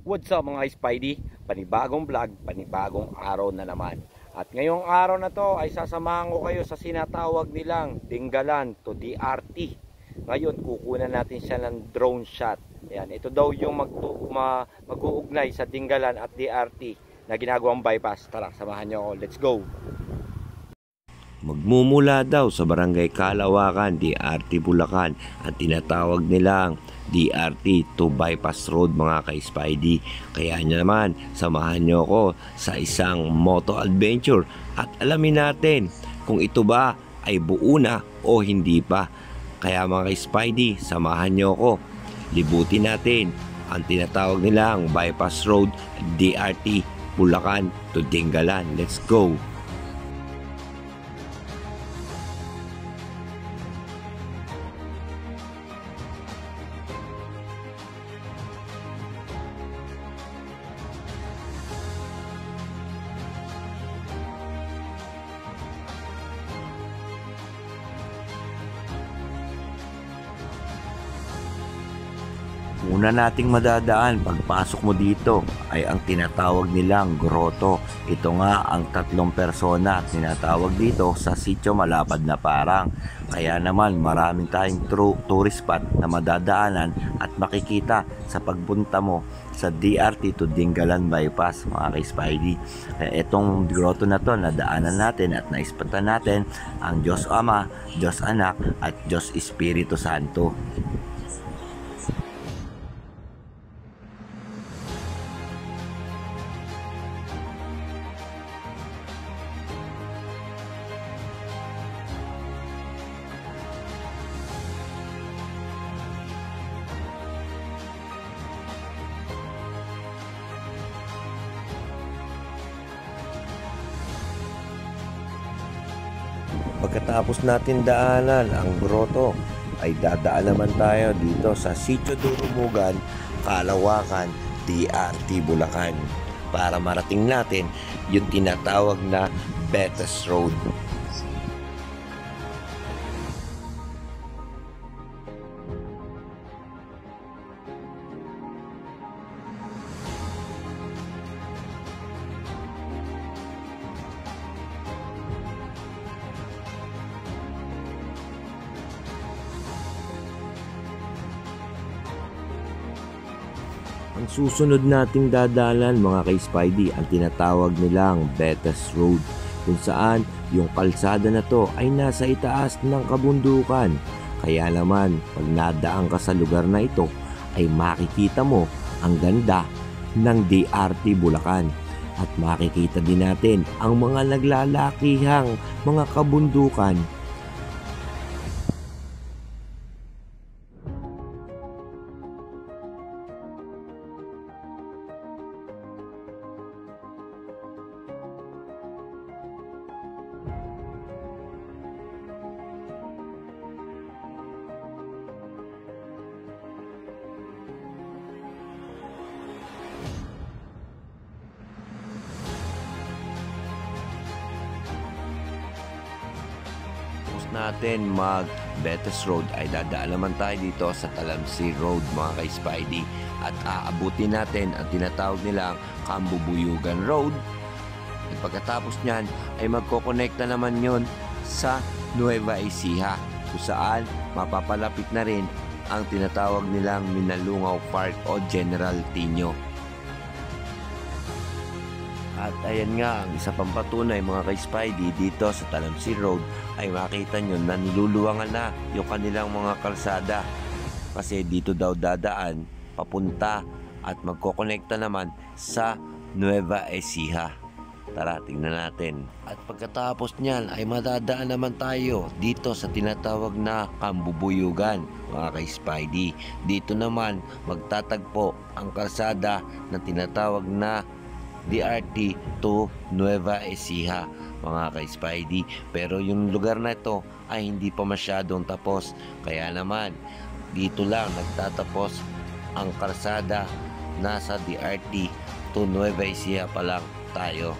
What's up mga Spidey? Panibagong vlog, panibagong araw na naman. At ngayong araw na to ay sasamahan ko kayo sa sinatawag nilang Dinggalan to DRT. Ngayon kukunan natin siya ng drone shot. Ayan, ito daw yung mag ma mag-uugnay sa Dinggalan at DRT na ginagawang bypass. Tara, samahan niyo ako. Let's go! Magmumula daw sa barangay Kalawakan, DRT Bulacan at tinatawag nilang DRT to bypass road mga ka-Spidey. Kaya nyo naman, samahan nyo ako sa isang moto adventure at alamin natin kung ito ba ay buo na o hindi pa. Kaya mga ka-Spidey, samahan nyo ako. Libutin natin ang tinatawag nilang bypass road DRT Bulacan to Dingalan. Let's go! Una nating madadaan pagpasok mo dito ay ang tinatawag nilang grotto. Ito nga ang tatlong persona tinatawag dito sa sitio malapad na parang. Kaya naman maraming tayong tru- tourist spot na madadaanan at makikita sa pagpunta mo sa DRT to Dingalan Bypass mga ka-Spidey. Kaya itong grotto na to nadaanan natin at naispatan natin ang Diyos Ama, Diyos Anak at Diyos Espiritu Santo. Pagkatapos natin daanan ang grotto, ay dadaan naman tayo dito sa Sitio Durumugan, Kalawakan, DRT Bulacan para marating natin yung tinatawag na Betes Road. Ang susunod nating dadalan mga kay Spidey ang tinatawag nilang Betes Road kung saan yung kalsada na to ay nasa itaas ng kabundukan. Kaya naman pag nadaan ka sa lugar na ito ay makikita mo ang ganda ng DRT Bulacan at makikita din natin ang mga naglalakihang mga kabundukan natin mag Betes Road ay dadaan tayo dito sa Talamsi Road mga kay Spidey at aabutin natin ang tinatawag nilang Kambubuyugan Road at pagkatapos niyan ay magkokonekta naman yon sa Nueva Ecija kung saan mapapalapit na rin ang tinatawag nilang Minalungaw Park o General Tino. At ayan nga, ang isa pang patunay mga kay-Spidey dito sa Talamsi Road ay makita nyo na niluluwangan na yung kanilang mga kalsada. Kasi dito daw dadaan, papunta at magkokonekta naman sa Nueva Ecija. Tara, tingnan natin. At pagkatapos niyan ay madadaan naman tayo dito sa tinatawag na Kambubuyugan, mga kay-Spidey. Dito naman magtatagpo ang kalsada na tinatawag na DRT to Nueva Ecija mga ka-Spidey. Pero yung lugar na ito ay hindi pa masyadong tapos. Kaya naman dito lang nagtatapos ang karsada. Nasa DRT to Nueva Ecija pa lang tayo